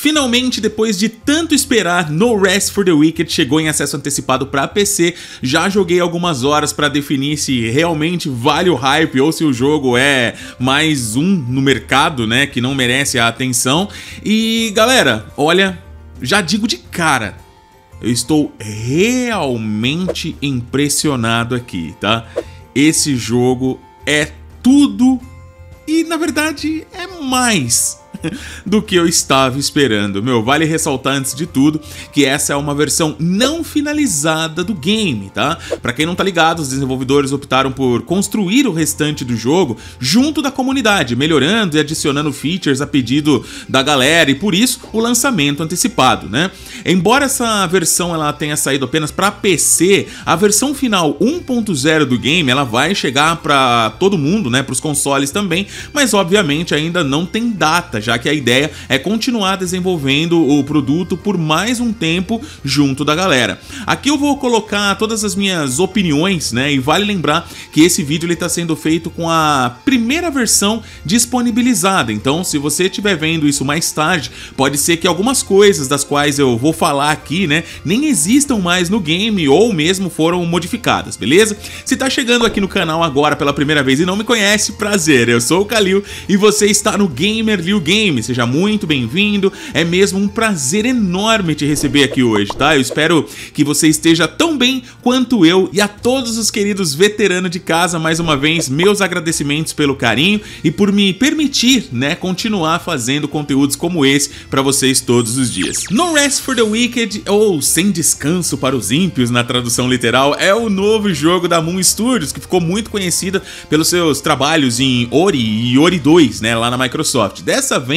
Finalmente, depois de tanto esperar, No Rest for the Wicked chegou em acesso antecipado para PC. Já joguei algumas horas para definir se realmente vale o hype ou se o jogo é mais um no mercado, né, que não merece a atenção. E galera, olha, já digo de cara, eu estou realmente impressionado aqui, tá? Esse jogo é tudo e na verdade é mais do que eu estava esperando. Meu, vale ressaltar antes de tudo que essa é uma versão não finalizada do game, tá? Para quem não tá ligado, os desenvolvedores optaram por construir o restante do jogo junto da comunidade, melhorando e adicionando features a pedido da galera e por isso o lançamento antecipado, né? Embora essa versão ela tenha saído apenas para PC, a versão final 1.0 do game ela vai chegar para todo mundo, né, para os consoles também, mas obviamente ainda não tem data, já que a ideia é continuar desenvolvendo o produto por mais um tempo junto da galera. Aqui eu vou colocar todas as minhas opiniões, né, e vale lembrar que esse vídeo está sendo feito com a primeira versão disponibilizada, então se você estiver vendo isso mais tarde, pode ser que algumas coisas das quais eu vou falar aqui, né, nem existam mais no game ou mesmo foram modificadas, beleza? Se tá chegando aqui no canal agora pela primeira vez e não me conhece, prazer, eu sou o Kalil e você está no Gamer Liu Game, seja muito bem-vindo, é mesmo um prazer enorme te receber aqui hoje, tá? Eu espero que você esteja tão bem quanto eu e a todos os queridos veteranos de casa, mais uma vez, meus agradecimentos pelo carinho e por me permitir, né, continuar fazendo conteúdos como esse para vocês todos os dias. No Rest for the Wicked, ou Sem Descanso para os Ímpios na tradução literal, é o novo jogo da Moon Studios, que ficou muito conhecida pelos seus trabalhos em Ori e Ori 2, né, lá na Microsoft. Dessa vez,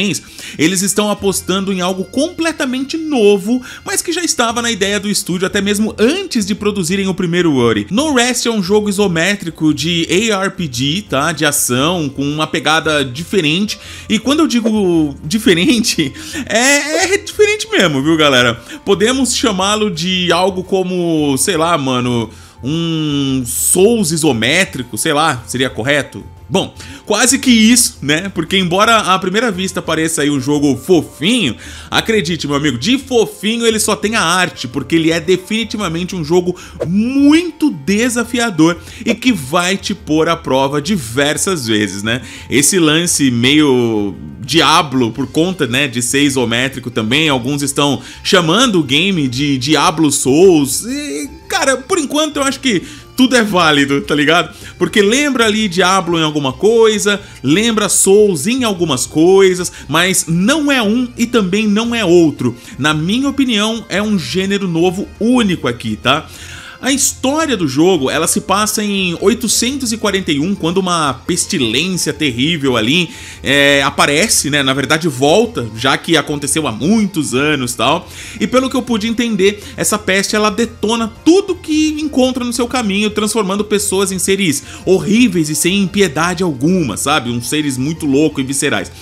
eles estão apostando em algo completamente novo, mas que já estava na ideia do estúdio até mesmo antes de produzirem o primeiro Ori. No Rest é um jogo isométrico de ARPG, tá, de ação, com uma pegada diferente, e quando eu digo diferente, é, é diferente mesmo, viu galera? Podemos chamá-lo de algo como, sei lá, mano, um Souls isométrico, sei lá, seria correto? Bom, quase que isso, né? Porque embora à primeira vista pareça aí um jogo fofinho, acredite, meu amigo, de fofinho ele só tem a arte, porque ele é definitivamente um jogo muito desafiador e que vai te pôr à prova diversas vezes, né? Esse lance meio Diablo por conta, né, de ser isométrico também, alguns estão chamando o game de Diablo Souls. E, cara, por enquanto eu acho que tudo é válido, tá ligado? Porque lembra ali Diablo em alguma coisa, lembra Souls em algumas coisas, mas não é um e também não é outro. Na minha opinião, é um gênero novo único aqui, tá? A história do jogo, ela se passa em 841, quando uma pestilência terrível ali é, aparece, né? Na verdade volta, já que aconteceu há muitos anos tal. E pelo que eu pude entender, essa peste ela detona tudo que encontra no seu caminho, transformando pessoas em seres horríveis e sem piedade alguma, sabe? Uns seres muito loucos e viscerais.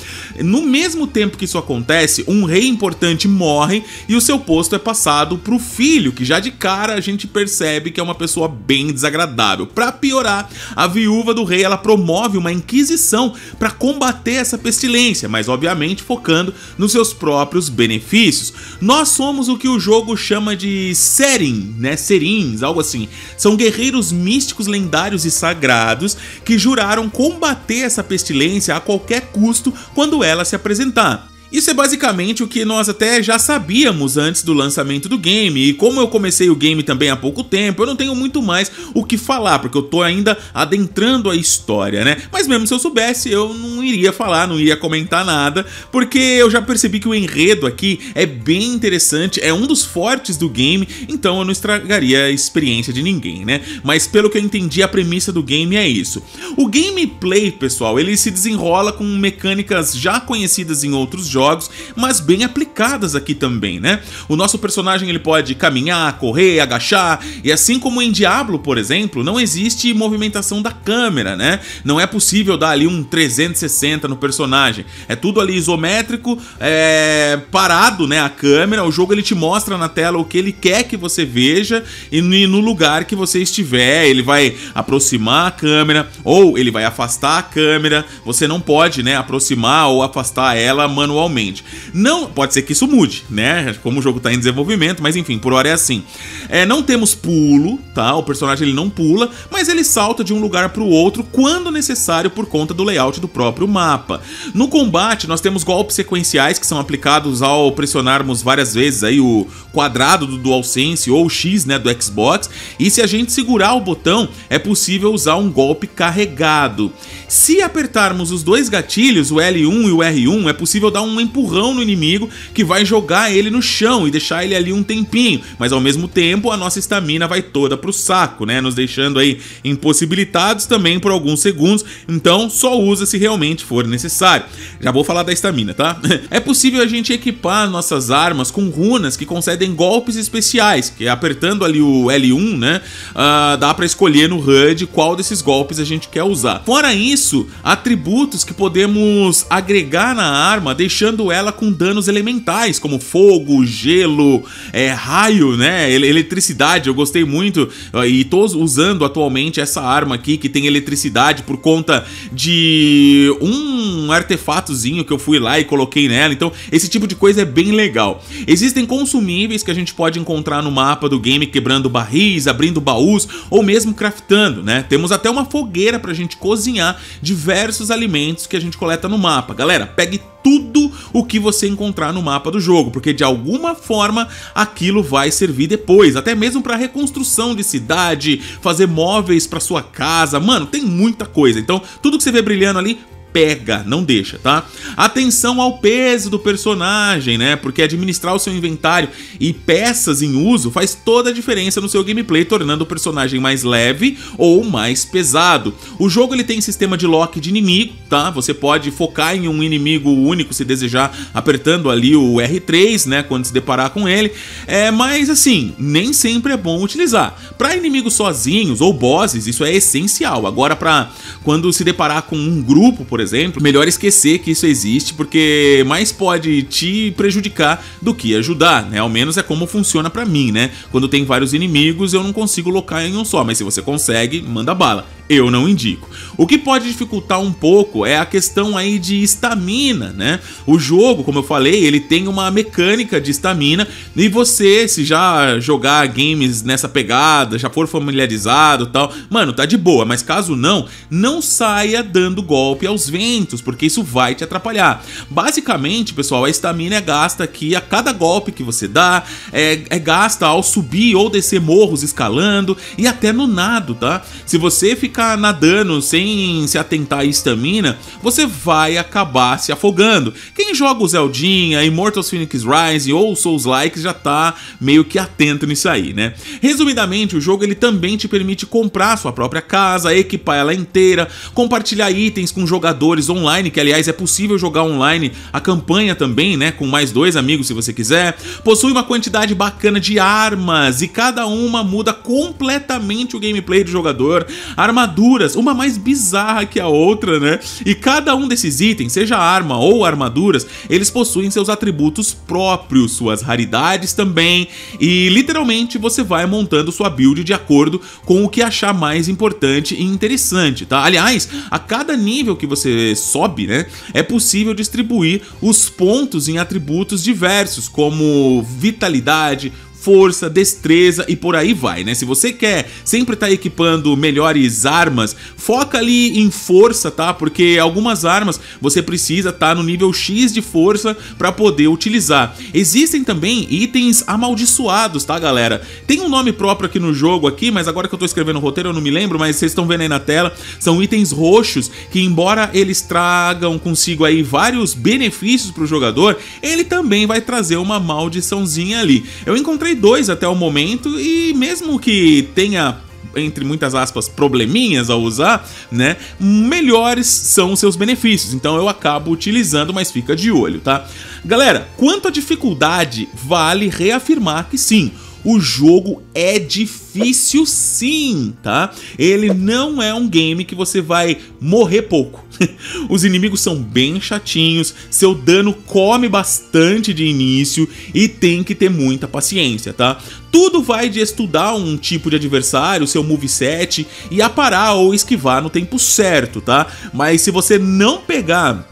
No mesmo tempo que isso acontece, um rei importante morre e o seu posto é passado pro filho, que já de cara a gente percebe que é uma pessoa bem desagradável. Para piorar, a viúva do rei ela promove uma inquisição para combater essa pestilência, mas obviamente focando nos seus próprios benefícios. Nós somos o que o jogo chama de Serin, né? Serins, algo assim. São guerreiros místicos lendários e sagrados que juraram combater essa pestilência a qualquer custo quando ela se apresentar. Isso é basicamente o que nós até já sabíamos antes do lançamento do game, e como eu comecei o game também há pouco tempo, eu não tenho muito mais o que falar, porque eu tô ainda adentrando a história, né? Mas mesmo se eu soubesse, eu não iria falar, não iria comentar nada, porque eu já percebi que o enredo aqui é bem interessante, é um dos fortes do game, então eu não estragaria a experiência de ninguém, né? Mas pelo que eu entendi, a premissa do game é isso. O gameplay, pessoal, ele se desenrola com mecânicas já conhecidas em outros jogos, jogos, mas bem aplicadas aqui também, né? O nosso personagem ele pode caminhar, correr, agachar, e assim como em Diablo, por exemplo, não existe movimentação da câmera, né? Não é possível dar ali um 360 no personagem. É tudo ali isométrico, é parado, né, a câmera, o jogo ele te mostra na tela o que ele quer que você veja e no lugar que você estiver, ele vai aproximar a câmera ou ele vai afastar a câmera. Você não pode, né, aproximar ou afastar ela manualmente realmente. Não, pode ser que isso mude, né? Como o jogo tá em desenvolvimento, mas enfim, por hora é assim. É, não temos pulo, tá? O personagem ele não pula, mas ele salta de um lugar para o outro quando necessário por conta do layout do próprio mapa. No combate, nós temos golpes sequenciais que são aplicados ao pressionarmos várias vezes aí o quadrado do DualSense ou o X, né, do Xbox, e se a gente segurar o botão, é possível usar um golpe carregado. Se apertarmos os dois gatilhos, o L1 e o R1, é possível dar um empurrão no inimigo que vai jogar ele no chão e deixar ele ali um tempinho, mas ao mesmo tempo a nossa estamina vai toda pro saco, né, nos deixando aí impossibilitados também por alguns segundos, então só usa se realmente for necessário. Já vou falar da estamina, tá? É possível a gente equipar nossas armas com runas que concedem golpes especiais, que apertando ali o L1, né, uh, dá para escolher no HUD qual desses golpes a gente quer usar. Fora isso, atributos que podemos agregar na arma, deixando ela com danos elementais, como fogo, gelo, é, raio, né, eletricidade, eu gostei muito uh, e tô usando atualmente essa arma aqui que tem eletricidade por conta de um artefatozinho que eu fui lá e coloquei nela, então esse tipo de coisa é bem legal. Existem consumíveis que a gente pode encontrar no mapa do game quebrando barris, abrindo baús ou mesmo craftando, né? Temos até uma fogueira pra gente cozinhar diversos alimentos que a gente coleta no mapa. Galera, pegue tudo o que você encontrar no mapa do jogo, porque de alguma forma aquilo vai servir depois, até mesmo para reconstrução de cidade, fazer móveis para sua casa. Mano, tem muita coisa. Então, tudo que você vê brilhando ali pega, não deixa, tá? Atenção ao peso do personagem, né? Porque administrar o seu inventário e peças em uso faz toda a diferença no seu gameplay, tornando o personagem mais leve ou mais pesado. O jogo ele tem sistema de lock de inimigo, tá? Você pode focar em um inimigo único se desejar, apertando ali o R3, né? Quando se deparar com ele. É, mas assim, nem sempre é bom utilizar. Para inimigos sozinhos ou bosses, isso é essencial. Agora, para quando se deparar com um grupo, por exemplo, melhor esquecer que isso existe, porque mais pode te prejudicar do que ajudar, né? Ao menos é como funciona para mim, né? Quando tem vários inimigos, eu não consigo locar em um só, mas se você consegue, manda bala eu não indico. O que pode dificultar um pouco é a questão aí de estamina, né? O jogo, como eu falei, ele tem uma mecânica de estamina e você, se já jogar games nessa pegada, já for familiarizado tal, mano, tá de boa, mas caso não, não saia dando golpe aos ventos, porque isso vai te atrapalhar. Basicamente, pessoal, a estamina é gasta aqui a cada golpe que você dá, é, é gasta ao subir ou descer morros escalando e até no nado, tá? Se você ficar nadando sem se atentar à estamina, você vai acabar se afogando. Quem joga o Zeldinha, Immortals Phoenix Rising ou Souls Likes já tá meio que atento nisso aí, né? Resumidamente, o jogo ele também te permite comprar sua própria casa, equipar ela inteira, compartilhar itens com jogadores online, que aliás é possível jogar online a campanha também, né, com mais dois amigos se você quiser. Possui uma quantidade bacana de armas e cada uma muda completamente o gameplay do jogador. Armadura armaduras, uma mais bizarra que a outra, né? E cada um desses itens, seja arma ou armaduras, eles possuem seus atributos próprios, suas raridades também, e literalmente você vai montando sua build de acordo com o que achar mais importante e interessante, tá? Aliás, a cada nível que você sobe, né, é possível distribuir os pontos em atributos diversos, como vitalidade, força, destreza e por aí vai, né? Se você quer sempre estar tá equipando melhores armas, foca ali em força, tá? Porque algumas armas você precisa estar tá no nível X de força para poder utilizar. Existem também itens amaldiçoados, tá, galera? Tem um nome próprio aqui no jogo aqui, mas agora que eu tô escrevendo o roteiro eu não me lembro, mas vocês estão vendo aí na tela, são itens roxos que embora eles tragam consigo aí vários benefícios para o jogador, ele também vai trazer uma maldiçãozinha ali. Eu encontrei dois até o momento e mesmo que tenha entre muitas aspas, probleminhas ao usar, né? Melhores são os seus benefícios. Então eu acabo utilizando, mas fica de olho, tá? Galera, quanto à dificuldade, vale reafirmar que sim, o jogo é difícil sim, tá? Ele não é um game que você vai morrer pouco. Os inimigos são bem chatinhos, seu dano come bastante de início e tem que ter muita paciência, tá? Tudo vai de estudar um tipo de adversário, seu moveset e aparar ou esquivar no tempo certo, tá? Mas se você não pegar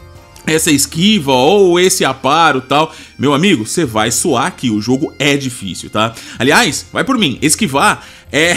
essa esquiva ou esse aparo tal, meu amigo, você vai suar aqui, o jogo é difícil, tá? Aliás, vai por mim, esquivar é,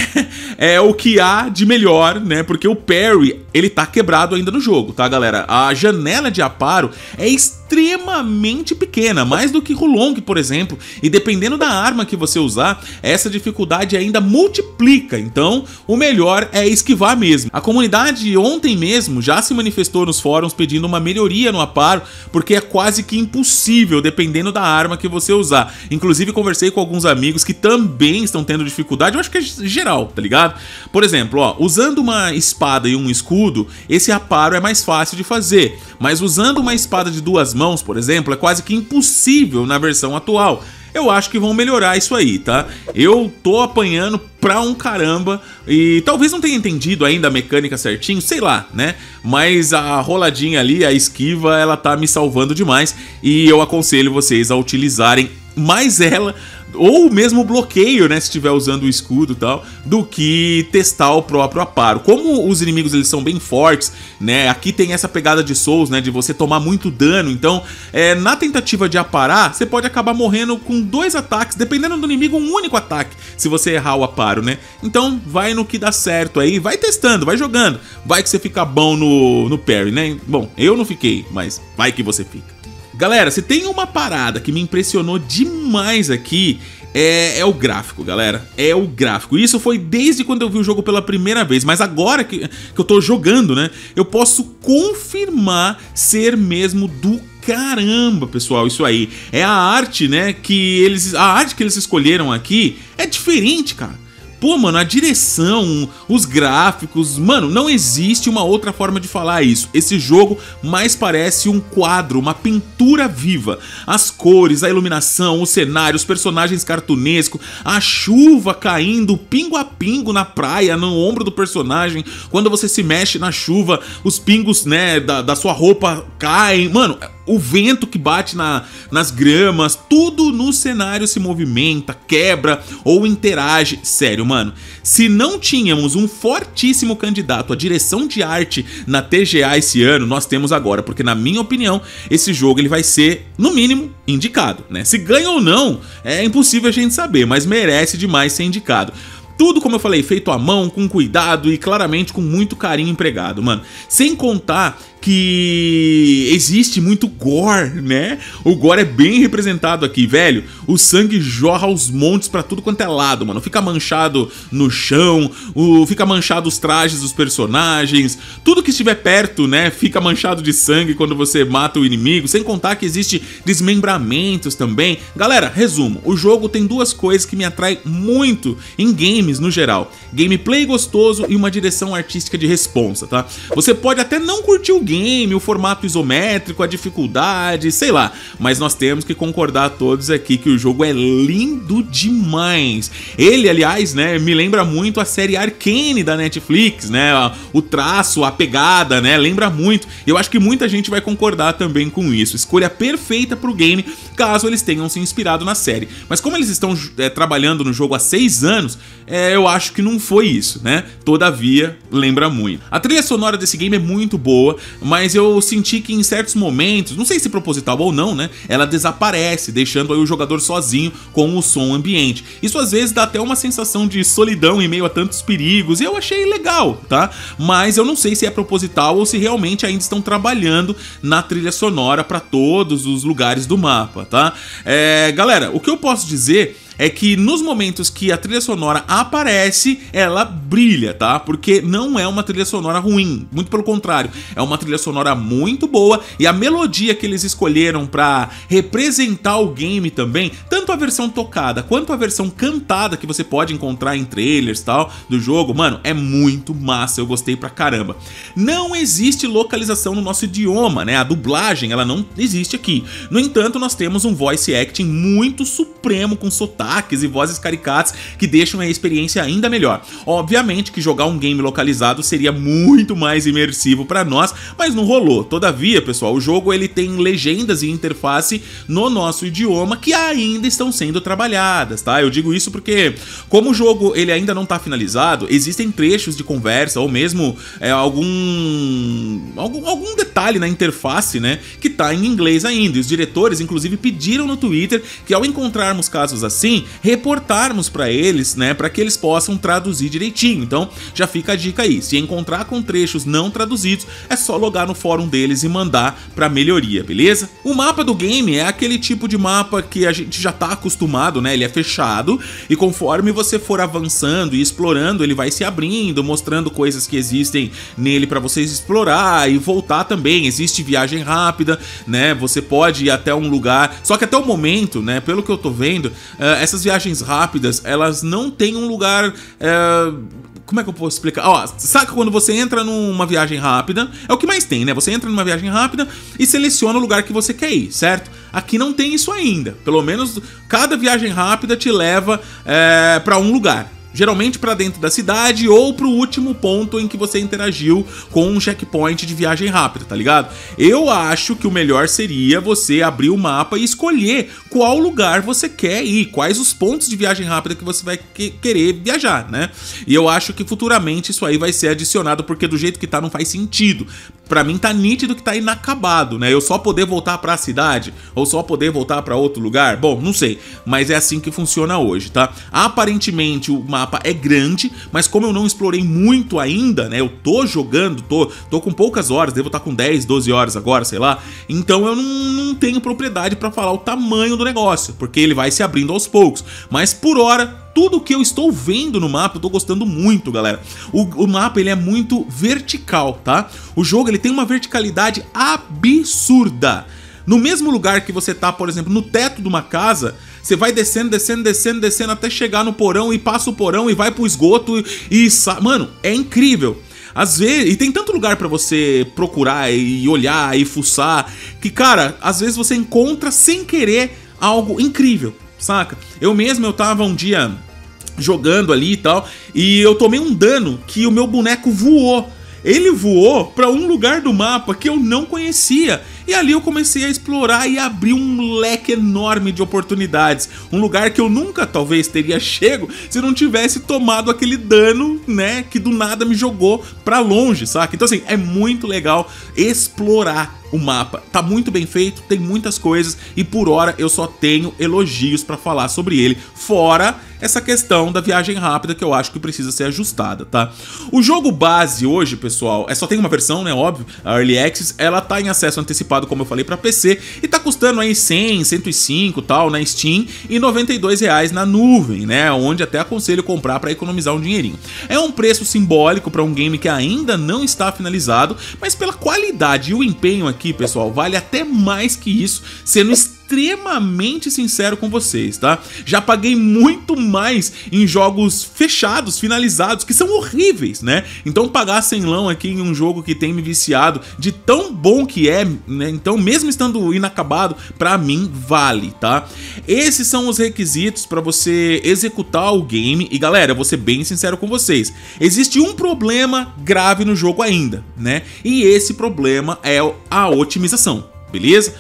é o que há de melhor, né? Porque o parry, ele tá quebrado ainda no jogo, tá, galera? A janela de aparo é extremamente pequena, mais do que Hulong, por exemplo, e dependendo da arma que você usar, essa dificuldade ainda multiplica, então o melhor é esquivar mesmo. A comunidade ontem mesmo já se manifestou nos fóruns pedindo uma melhoria no aparo, porque é quase que impossível dependendo da arma que você usar. Inclusive conversei com alguns amigos que também estão tendo dificuldade, eu acho que é geral, tá ligado? Por exemplo, ó, usando uma espada e um escudo, esse aparo é mais fácil de fazer, mas usando uma espada de duas mãos, por exemplo, é quase que impossível na versão atual. Eu acho que vão melhorar isso aí, tá? Eu tô apanhando pra um caramba e talvez não tenha entendido ainda a mecânica certinho, sei lá, né? Mas a roladinha ali, a esquiva, ela tá me salvando demais e eu aconselho vocês a utilizarem mais ela ou mesmo bloqueio, né, se estiver usando o escudo e tal, do que testar o próprio aparo. Como os inimigos eles são bem fortes, né, aqui tem essa pegada de Souls, né, de você tomar muito dano, então é, na tentativa de aparar, você pode acabar morrendo com dois ataques, dependendo do inimigo, um único ataque, se você errar o aparo, né. Então vai no que dá certo aí, vai testando, vai jogando, vai que você fica bom no, no parry, né. Bom, eu não fiquei, mas vai que você fica. Galera, se tem uma parada que me impressionou demais aqui, é, é, o gráfico, galera. É o gráfico. Isso foi desde quando eu vi o jogo pela primeira vez. Mas agora que, que eu tô jogando, né? Eu posso confirmar ser mesmo do caramba, pessoal. Isso aí. É a arte, né? Que eles. A arte que eles escolheram aqui é diferente, cara. Pô, mano, a direção, os gráficos, mano, não existe uma outra forma de falar isso. Esse jogo mais parece um quadro, uma pintura viva. As cores, a iluminação, o cenário, os personagens cartunescos, a chuva caindo pingo a pingo na praia, no ombro do personagem. Quando você se mexe na chuva, os pingos, né, da, da sua roupa caem. Mano, o vento que bate na, nas gramas, tudo no cenário se movimenta, quebra ou interage. Sério, mano, se não tínhamos um fortíssimo candidato à direção de arte na TGA esse ano, nós temos agora, porque na minha opinião, esse jogo ele vai ser, no mínimo, indicado, né? Se ganha ou não, é impossível a gente saber, mas merece demais ser indicado. Tudo, como eu falei, feito à mão, com cuidado e claramente com muito carinho empregado, mano. Sem contar que existe muito gore, né? O gore é bem representado aqui, velho. O sangue jorra aos montes para tudo quanto é lado, mano. Fica manchado no chão, o, fica manchado os trajes dos personagens, tudo que estiver perto, né? Fica manchado de sangue quando você mata o inimigo. Sem contar que existe desmembramentos também. Galera, resumo: o jogo tem duas coisas que me atraem muito em games no geral: gameplay gostoso e uma direção artística de responsa, tá? Você pode até não curtir o game game, o formato isométrico, a dificuldade, sei lá. Mas nós temos que concordar todos aqui que o jogo é lindo demais. Ele, aliás, né, me lembra muito a série Arcane da Netflix, né? O traço, a pegada, né? Lembra muito. Eu acho que muita gente vai concordar também com isso. Escolha perfeita pro game, caso eles tenham se inspirado na série. Mas como eles estão é, trabalhando no jogo há seis anos, é, eu acho que não foi isso, né? Todavia, lembra muito. A trilha sonora desse game é muito boa, mas eu senti que em certos momentos, não sei se proposital ou não, né, ela desaparece, deixando aí o jogador sozinho com o som ambiente. Isso às vezes dá até uma sensação de solidão em meio a tantos perigos, e eu achei legal, tá? Mas eu não sei se é proposital ou se realmente ainda estão trabalhando na trilha sonora para todos os lugares do mapa, tá? É, galera, o que eu posso dizer é que nos momentos que a trilha sonora aparece, ela brilha, tá? Porque não é uma trilha sonora ruim, muito pelo contrário, é uma trilha sonora muito boa e a melodia que eles escolheram para representar o game também, tanto a versão tocada quanto a versão cantada que você pode encontrar em trailers tal do jogo, mano, é muito massa, eu gostei pra caramba. Não existe localização no nosso idioma, né? A dublagem, ela não existe aqui. No entanto, nós temos um voice acting muito supremo com sotaque sotaques e vozes caricatas que deixam a experiência ainda melhor. Obviamente que jogar um game localizado seria muito mais imersivo para nós, mas não rolou. Todavia, pessoal, o jogo ele tem legendas e interface no nosso idioma que ainda estão sendo trabalhadas, tá? Eu digo isso porque como o jogo ele ainda não está finalizado, existem trechos de conversa ou mesmo é, algum, algum algum detalhe na interface, né, que tá em inglês ainda. E os diretores inclusive pediram no Twitter que ao encontrarmos casos assim, reportarmos para eles, né, para que eles possam traduzir direitinho. Então, já fica a dica aí. Se encontrar com trechos não traduzidos, é só logar no fórum deles e mandar para melhoria, beleza? O mapa do game é aquele tipo de mapa que a gente já tá acostumado, né? Ele é fechado e conforme você for avançando e explorando, ele vai se abrindo, mostrando coisas que existem nele para vocês explorar e voltar também. Existe viagem rápida, né? Você pode ir até um lugar. Só que até o momento, né? Pelo que eu tô vendo, uh, essas viagens rápidas, elas não têm um lugar. Uh, como é que eu posso explicar? Ó, saca quando você entra numa viagem rápida, é o que mais tem, né? Você entra numa viagem rápida e seleciona o lugar que você quer ir, certo? Aqui não tem isso ainda. Pelo menos cada viagem rápida te leva é, para um lugar geralmente para dentro da cidade ou para o último ponto em que você interagiu com um checkpoint de viagem rápida, tá ligado? Eu acho que o melhor seria você abrir o mapa e escolher qual lugar você quer ir, quais os pontos de viagem rápida que você vai que querer viajar, né? E eu acho que futuramente isso aí vai ser adicionado porque do jeito que tá não faz sentido. Para mim tá nítido que tá inacabado, né? Eu só poder voltar para a cidade ou só poder voltar para outro lugar, bom, não sei, mas é assim que funciona hoje, tá? Aparentemente o mapa mapa é grande, mas como eu não explorei muito ainda, né? Eu tô jogando, tô, tô com poucas horas, devo estar tá com 10, 12 horas agora, sei lá. Então eu não, não tenho propriedade para falar o tamanho do negócio, porque ele vai se abrindo aos poucos. Mas por hora, tudo que eu estou vendo no mapa, eu tô gostando muito, galera. O, o, mapa, ele é muito vertical, tá? O jogo, ele tem uma verticalidade absurda. No mesmo lugar que você tá, por exemplo, no teto de uma casa, você vai descendo, descendo, descendo, descendo até chegar no porão e passa o porão e vai pro esgoto e, e mano, é incrível. Às vezes, e tem tanto lugar para você procurar e olhar e fuçar, que cara, às vezes você encontra sem querer algo incrível, saca? Eu mesmo eu tava um dia jogando ali e tal, e eu tomei um dano que o meu boneco voou. Ele voou para um lugar do mapa que eu não conhecia. E ali eu comecei a explorar e abrir um leque enorme de oportunidades. Um lugar que eu nunca talvez teria chego se não tivesse tomado aquele dano, né, que do nada me jogou para longe, saca? Então assim, é muito legal explorar o mapa. Tá muito bem feito, tem muitas coisas e por hora eu só tenho elogios para falar sobre ele, fora essa questão da viagem rápida que eu acho que precisa ser ajustada, tá? O jogo base hoje, pessoal, é só tem uma versão, né, óbvio, a Early Access, ela tá em acesso antecipado, como eu falei, para PC e tá custando aí 100, 105 tal na Steam e 92 reais na nuvem, né, onde até aconselho comprar para economizar um dinheirinho. É um preço simbólico para um game que ainda não está finalizado, mas pela qualidade e o empenho aqui, pessoal, vale até mais que isso, sendo extremamente sincero com vocês, tá? Já paguei muito mais em jogos fechados, finalizados, que são horríveis, né? Então pagar lão aqui em um jogo que tem me viciado de tão bom que é, né? Então mesmo estando inacabado, para mim vale, tá? Esses são os requisitos para você executar o game e galera, vou ser bem sincero com vocês. Existe um problema grave no jogo ainda, né? E esse problema é a otimização, beleza?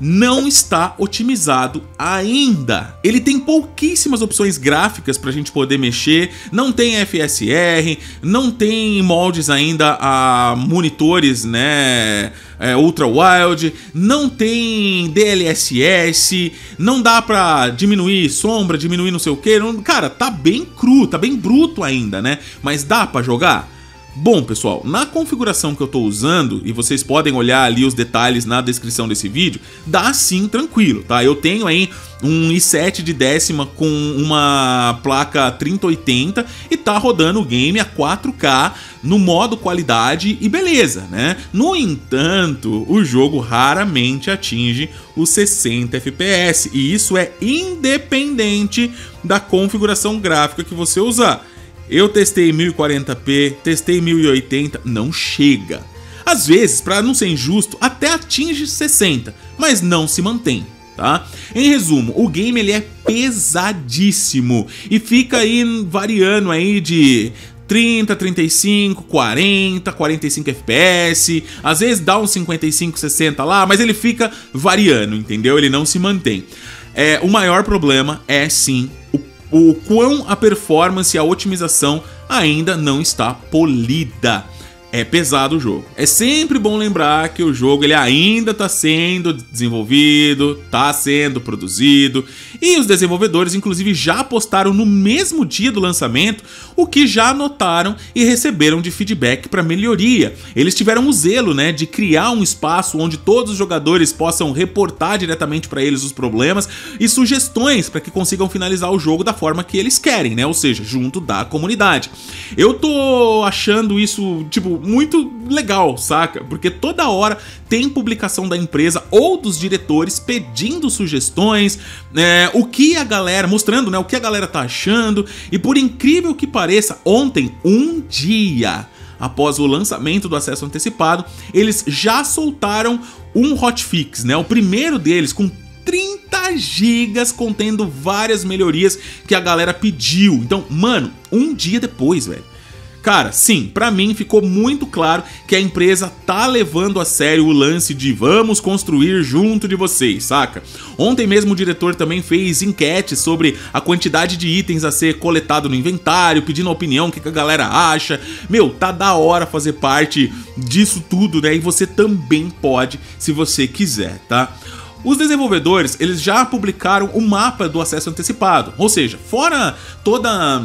Não está otimizado ainda. Ele tem pouquíssimas opções gráficas para a gente poder mexer, não tem FSR, não tem moldes ainda a monitores, né? É, Ultra Wild, não tem DLSS, não dá pra diminuir sombra, diminuir não sei o que. Cara, tá bem cru, tá bem bruto ainda, né? Mas dá pra jogar? Bom, pessoal, na configuração que eu estou usando, e vocês podem olhar ali os detalhes na descrição desse vídeo, dá sim tranquilo, tá? Eu tenho aí um i7 de décima com uma placa 3080 e tá rodando o game a 4K no modo qualidade e beleza, né? No entanto, o jogo raramente atinge os 60 FPS e isso é independente da configuração gráfica que você usar. Eu testei 1040p, testei 1080, não chega. Às vezes, para não ser injusto, até atinge 60, mas não se mantém tá? Em resumo, o game ele é pesadíssimo e fica aí variando aí de 30, 35, 40, 45 FPS, às vezes dá uns 55, 60 lá, mas ele fica variando, entendeu? Ele não se mantém. É, o maior problema é sim o, o quão a performance e a otimização ainda não está polida é pesado o jogo. É sempre bom lembrar que o jogo ele ainda está sendo desenvolvido, está sendo produzido e os desenvolvedores inclusive já postaram no mesmo dia do lançamento o que já notaram e receberam de feedback para melhoria. Eles tiveram o zelo, né, de criar um espaço onde todos os jogadores possam reportar diretamente para eles os problemas e sugestões para que consigam finalizar o jogo da forma que eles querem, né? Ou seja, junto da comunidade. Eu tô achando isso, tipo, muito legal, saca? Porque toda hora tem publicação da empresa ou dos diretores pedindo sugestões, é, o que a galera, mostrando né, o que a galera tá achando. E por incrível que pareça, ontem, um dia após o lançamento do acesso antecipado, eles já soltaram um hotfix, né? O primeiro deles com 30 gigas contendo várias melhorias que a galera pediu. Então, mano, um dia depois, velho Cara, sim, para mim ficou muito claro que a empresa tá levando a sério o lance de vamos construir junto de vocês, saca? Ontem mesmo o diretor também fez enquete sobre a quantidade de itens a ser coletado no inventário, pedindo a opinião, o que a galera acha. Meu, tá da hora fazer parte disso tudo, né? E você também pode, se você quiser, tá? Os desenvolvedores, eles já publicaram o mapa do acesso antecipado, ou seja, fora toda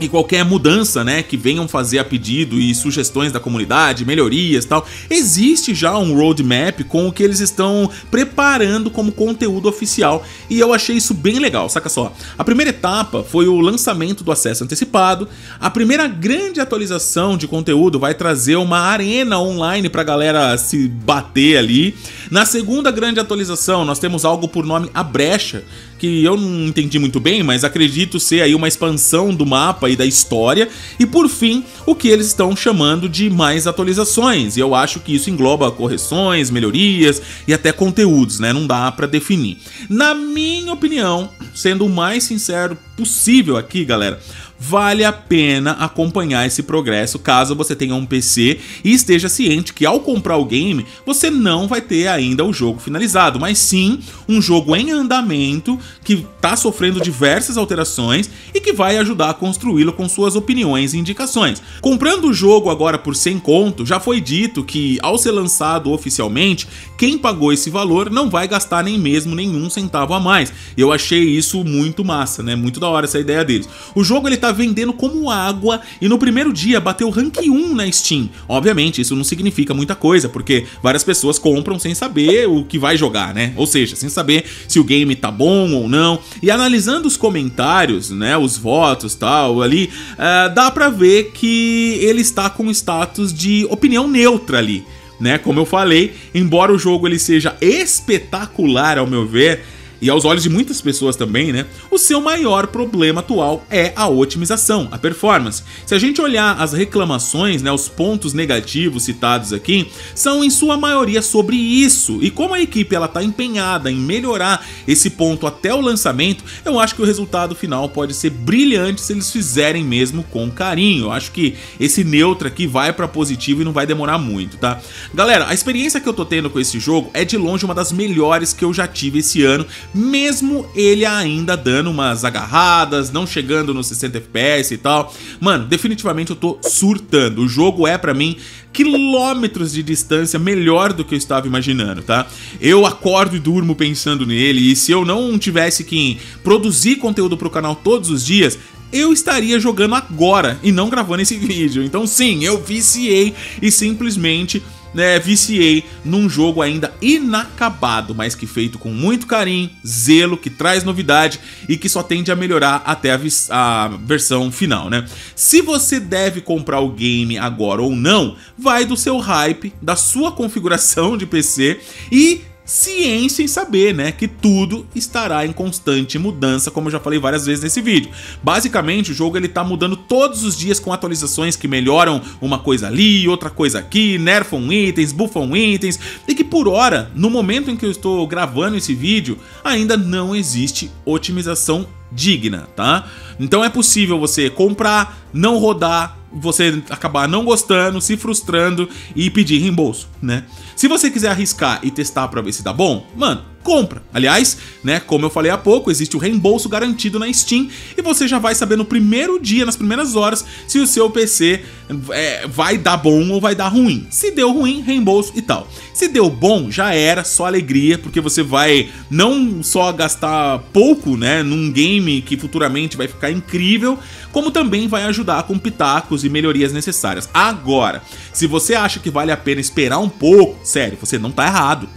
e qualquer mudança, né, que venham fazer a pedido e sugestões da comunidade, melhorias tal, existe já um roadmap com o que eles estão preparando como conteúdo oficial e eu achei isso bem legal, saca só. A primeira etapa foi o lançamento do acesso antecipado, a primeira grande atualização de conteúdo vai trazer uma arena online pra galera se bater ali. Na segunda grande atualização nós temos algo por nome A Brecha, que eu não entendi muito bem, mas acredito ser aí uma expansão do mapa e da história. E por fim, o que eles estão chamando de mais atualizações. E eu acho que isso engloba correções, melhorias e até conteúdos, né? Não dá para definir. Na minha opinião, sendo o mais sincero possível aqui, galera, vale a pena acompanhar esse progresso caso você tenha um PC e esteja ciente que ao comprar o game você não vai ter ainda o jogo finalizado, mas sim um jogo em andamento que está sofrendo diversas alterações e que vai ajudar a construí-lo com suas opiniões e indicações. Comprando o jogo agora por 100 conto, já foi dito que ao ser lançado oficialmente, quem pagou esse valor não vai gastar nem mesmo nenhum centavo a mais. Eu achei isso muito massa, né? Muito da hora essa ideia deles. O jogo ele tá vendendo como água e no primeiro dia bateu rank 1 na Steam. Obviamente, isso não significa muita coisa, porque várias pessoas compram sem saber o que vai jogar, né? Ou seja, sem saber se o game tá bom ou não. E analisando os comentários, né, os votos tal, ali, uh, dá pra ver que ele está com status de opinião neutra ali. Né, como eu falei, embora o jogo ele seja espetacular ao meu ver, e aos olhos de muitas pessoas também, né, o seu maior problema atual é a otimização, a performance. Se a gente olhar as reclamações, né, os pontos negativos citados aqui, são em sua maioria sobre isso. E como a equipe ela tá empenhada em melhorar esse ponto até o lançamento, eu acho que o resultado final pode ser brilhante se eles fizerem mesmo com carinho. Eu acho que esse neutro aqui vai para positivo e não vai demorar muito, tá? Galera, a experiência que eu tô tendo com esse jogo é de longe uma das melhores que eu já tive esse ano, mesmo ele ainda dando umas agarradas, não chegando nos 60 FPS e tal. Mano, definitivamente eu tô surtando. O jogo é para mim quilômetros de distância melhor do que eu estava imaginando, tá? Eu acordo e durmo pensando nele e se eu não tivesse que produzir conteúdo pro canal todos os dias, eu estaria jogando agora e não gravando esse vídeo. Então sim, eu viciei e simplesmente né, viciei num jogo ainda inacabado, mas que feito com muito carinho, zelo, que traz novidade e que só tende a melhorar até a, a versão final, né? Se você deve comprar o game agora ou não, vai do seu hype, da sua configuração de PC e ciência em saber, né, que tudo estará em constante mudança, como eu já falei várias vezes nesse vídeo. Basicamente, o jogo ele tá mudando todos os dias com atualizações que melhoram uma coisa ali, outra coisa aqui, nerfam itens, buffam itens, e que por hora, no momento em que eu estou gravando esse vídeo, ainda não existe otimização digna, tá? Então é possível você comprar, não rodar, você acabar não gostando, se frustrando e pedir reembolso, né? Se você quiser arriscar e testar para ver se dá bom, mano, compra. Aliás, né, como eu falei há pouco, existe o reembolso garantido na Steam e você já vai saber no primeiro dia, nas primeiras horas, se o seu PC é, vai dar bom ou vai dar ruim. Se deu ruim, reembolso e tal. Se deu bom, já era, só alegria, porque você vai não só gastar pouco, né, num game que futuramente vai ficar incrível, como também vai ajudar com pitacos e melhorias necessárias. Agora, se você acha que vale a pena esperar um pouco, sério, você não tá errado.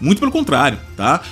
Muito pelo contrário, tá?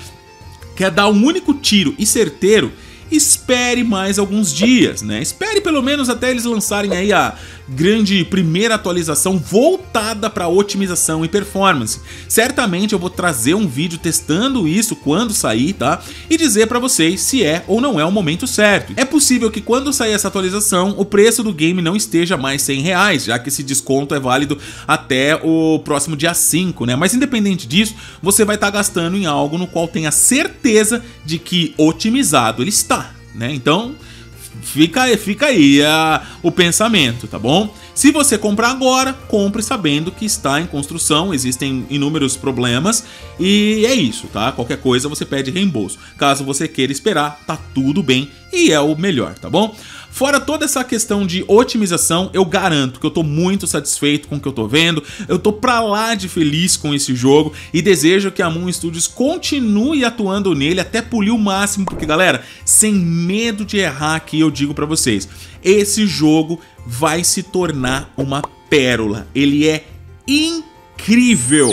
Quer dar um único tiro e certeiro espere mais alguns dias, né? Espere pelo menos até eles lançarem aí a grande primeira atualização voltada para otimização e performance. Certamente eu vou trazer um vídeo testando isso quando sair, tá? E dizer para vocês se é ou não é o momento certo. É possível que quando sair essa atualização, o preço do game não esteja mais 100 reais, já que esse desconto é válido até o próximo dia 5, né? Mas independente disso, você vai estar tá gastando em algo no qual tenha certeza de que otimizado ele está né? Então, fica, fica aí a, o pensamento, tá bom? Se você comprar agora, compre sabendo que está em construção, existem inúmeros problemas e é isso, tá? Qualquer coisa você pede reembolso. Caso você queira esperar, tá tudo bem e é o melhor, tá bom? Fora toda essa questão de otimização, eu garanto que eu tô muito satisfeito com o que eu tô vendo, eu tô pra lá de feliz com esse jogo e desejo que a Moon Studios continue atuando nele até polir o máximo, porque galera, sem medo de errar aqui eu digo pra vocês, esse jogo vai se tornar uma pérola, ele é incrível!